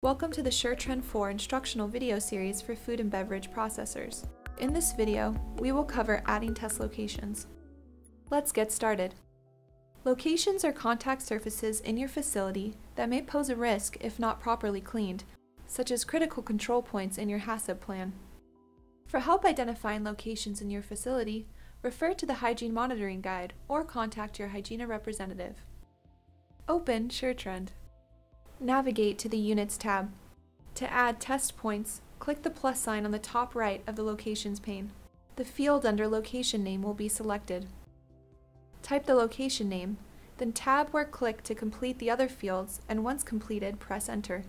Welcome to the SureTrend 4 instructional video series for food and beverage processors. In this video, we will cover adding test locations. Let's get started. Locations are contact surfaces in your facility that may pose a risk if not properly cleaned, such as critical control points in your HACCP plan. For help identifying locations in your facility, refer to the Hygiene Monitoring Guide or contact your Hygiena representative. Open SureTrend. Navigate to the Units tab. To add test points, click the plus sign on the top right of the Locations pane. The field under Location Name will be selected. Type the location name, then tab or click to complete the other fields, and once completed, press Enter.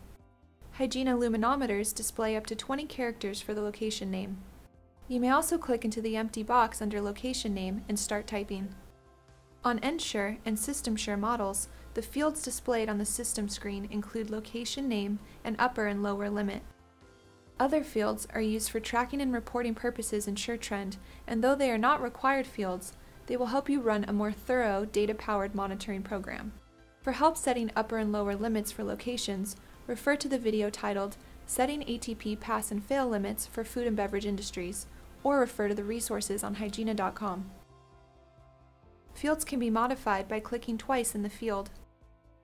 Hygiena luminometers display up to 20 characters for the location name. You may also click into the empty box under Location Name and start typing. On Ensure and SystemSure models, the fields displayed on the system screen include location name and upper and lower limit. Other fields are used for tracking and reporting purposes in SureTrend, and though they are not required fields, they will help you run a more thorough data-powered monitoring program. For help setting upper and lower limits for locations, refer to the video titled Setting ATP Pass and Fail Limits for Food and Beverage Industries, or refer to the resources on hygiena.com. Fields can be modified by clicking twice in the field.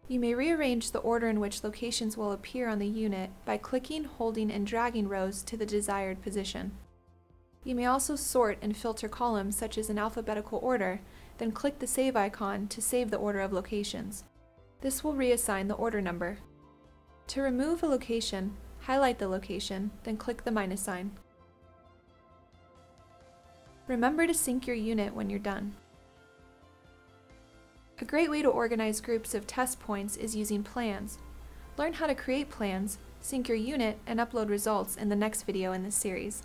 You may rearrange the order in which locations will appear on the unit by clicking, holding, and dragging rows to the desired position. You may also sort and filter columns such as in alphabetical order, then click the Save icon to save the order of locations. This will reassign the order number. To remove a location, highlight the location, then click the minus sign. Remember to sync your unit when you're done. A great way to organize groups of test points is using plans. Learn how to create plans, sync your unit, and upload results in the next video in this series.